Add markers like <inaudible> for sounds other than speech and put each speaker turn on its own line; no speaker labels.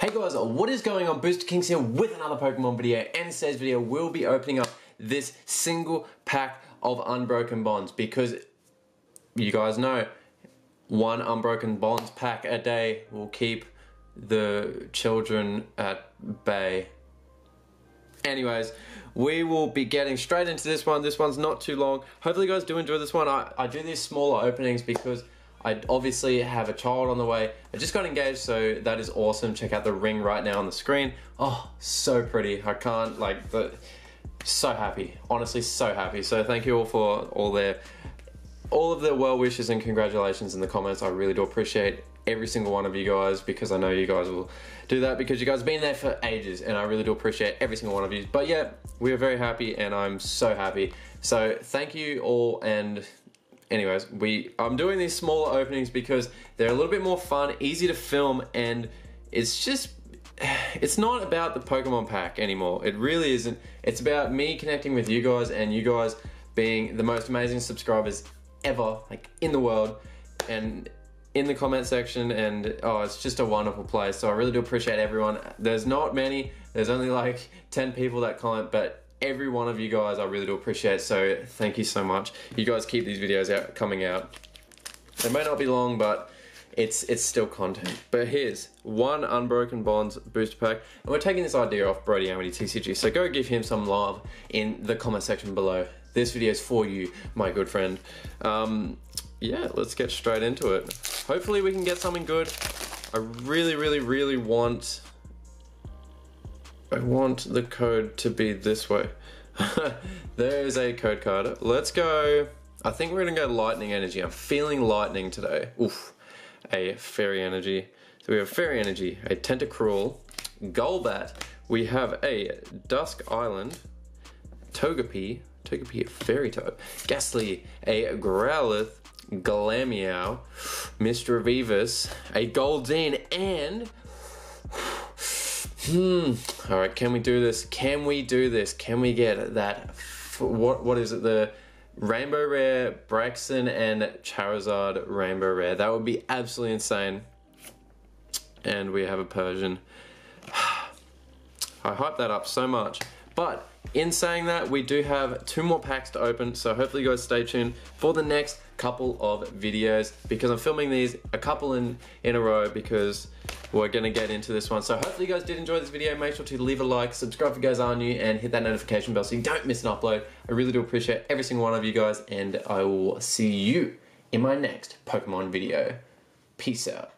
Hey guys, what is going on? Booster Kings here with another Pokemon video and today's video will be opening up this single pack of Unbroken Bonds because you guys know one Unbroken Bonds pack a day will keep the children at bay. Anyways, we will be getting straight into this one. This one's not too long. Hopefully you guys do enjoy this one. I, I do these smaller openings because I obviously have a child on the way. I just got engaged, so that is awesome. Check out the ring right now on the screen. Oh, so pretty. I can't, like, the, so happy. Honestly, so happy. So thank you all for all their, all of their well wishes and congratulations in the comments. I really do appreciate every single one of you guys because I know you guys will do that because you guys have been there for ages and I really do appreciate every single one of you. But yeah, we are very happy and I'm so happy. So thank you all and anyways, we I'm doing these smaller openings because they're a little bit more fun, easy to film, and it's just <sighs> it's not about the Pokemon pack anymore. It really isn't. It's about me connecting with you guys and you guys being the most amazing subscribers ever, like in the world, and in the comment section and oh it's just a wonderful place so I really do appreciate everyone there's not many there's only like 10 people that comment but every one of you guys I really do appreciate so thank you so much. You guys keep these videos out coming out. They may not be long but it's it's still content. But here's one unbroken bonds booster pack and we're taking this idea off Brody Amity TCG so go give him some love in the comment section below. This video is for you my good friend. Um, yeah let's get straight into it. Hopefully we can get something good. I really really really want I want the code to be this way. <laughs> there is a code card. Let's go. I think we're gonna go lightning energy. I'm feeling lightning today. Oof. A fairy energy. So we have fairy energy, a tentacruel, Golbat. We have a Dusk Island, Togepi, Togepi a fairy type, Gastly, a Growlithe, Glameow, Mr. Vivus, a Goldeen, and Hmm. All right. Can we do this? Can we do this? Can we get that? What? What is it? The Rainbow Rare, Braxton, and Charizard Rainbow Rare. That would be absolutely insane. And we have a Persian. <sighs> I hype that up so much. But in saying that, we do have two more packs to open, so hopefully you guys stay tuned for the next couple of videos because I'm filming these a couple in, in a row because we're gonna get into this one. So hopefully you guys did enjoy this video. Make sure to leave a like, subscribe if you guys are new, and hit that notification bell so you don't miss an upload. I really do appreciate every single one of you guys, and I will see you in my next Pokemon video. Peace out.